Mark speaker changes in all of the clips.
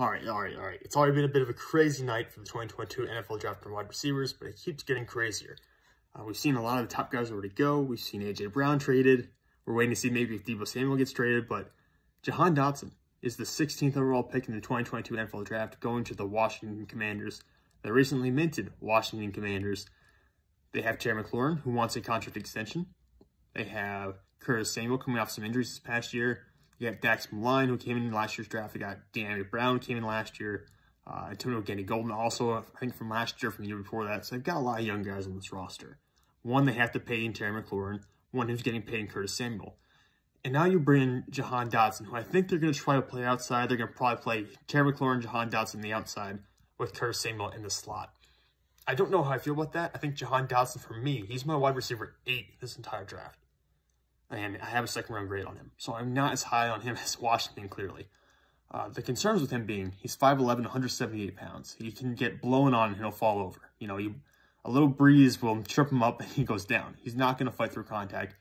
Speaker 1: All right, all right, all right. It's already been a bit of a crazy night for the 2022 NFL Draft for wide receivers, but it keeps getting crazier. Uh, we've seen a lot of the top guys already go. We've seen A.J. Brown traded. We're waiting to see maybe if Deebo Samuel gets traded, but Jahan Dotson is the 16th overall pick in the 2022 NFL Draft going to the Washington Commanders. The recently minted Washington Commanders. They have Terry McLaurin, who wants a contract extension. They have Curtis Samuel coming off some injuries this past year. You got Dax Milne, who came in last year's draft. You got Dyami Brown, came in last year. Uh, Antonio Gandy Golden also, I think from last year, from the year before that. So they've got a lot of young guys on this roster. One they have to pay in Terry McLaurin, one who's getting paid in Curtis Samuel. And now you bring in Jahan Dotson, who I think they're going to try to play outside. They're going to probably play Terry McLaurin, Jahan Dotson on the outside with Curtis Samuel in the slot. I don't know how I feel about that. I think Jahan Dotson, for me, he's my wide receiver eight this entire draft. And I have a second round grade on him. So I'm not as high on him as Washington, clearly. Uh, the concerns with him being he's 5'11", 178 pounds. He can get blown on and he'll fall over. You know, you, a little breeze will trip him up and he goes down. He's not going to fight through contact.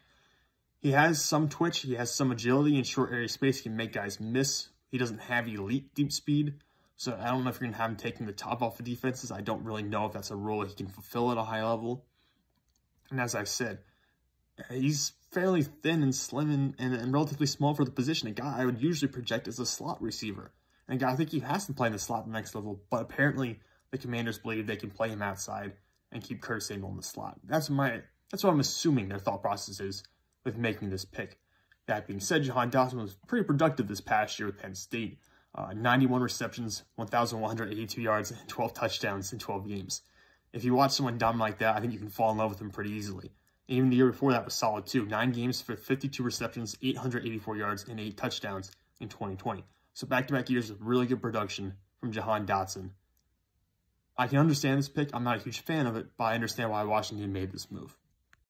Speaker 1: He has some twitch. He has some agility in short area space. He can make guys miss. He doesn't have elite deep speed. So I don't know if you're going to have him taking the top off the defenses. I don't really know if that's a role he can fulfill at a high level. And as I've said, he's fairly thin and slim and, and, and, relatively small for the position. A guy I would usually project as a slot receiver. And I think he has to play in the slot the next level, but apparently the commanders believe they can play him outside and keep Curtis Samuel in the slot. That's my that's what I'm assuming their thought process is with making this pick. That being said, Jahan Dotson was pretty productive this past year with Penn State. Uh, 91 receptions, 1,182 yards, and 12 touchdowns in 12 games. If you watch someone dumb like that, I think you can fall in love with him pretty easily. Even the year before that was solid too. Nine games for 52 receptions, 884 yards, and eight touchdowns in 2020. So back-to-back -back years of really good production from Jahan Dotson. I can understand this pick. I'm not a huge fan of it, but I understand why Washington made this move.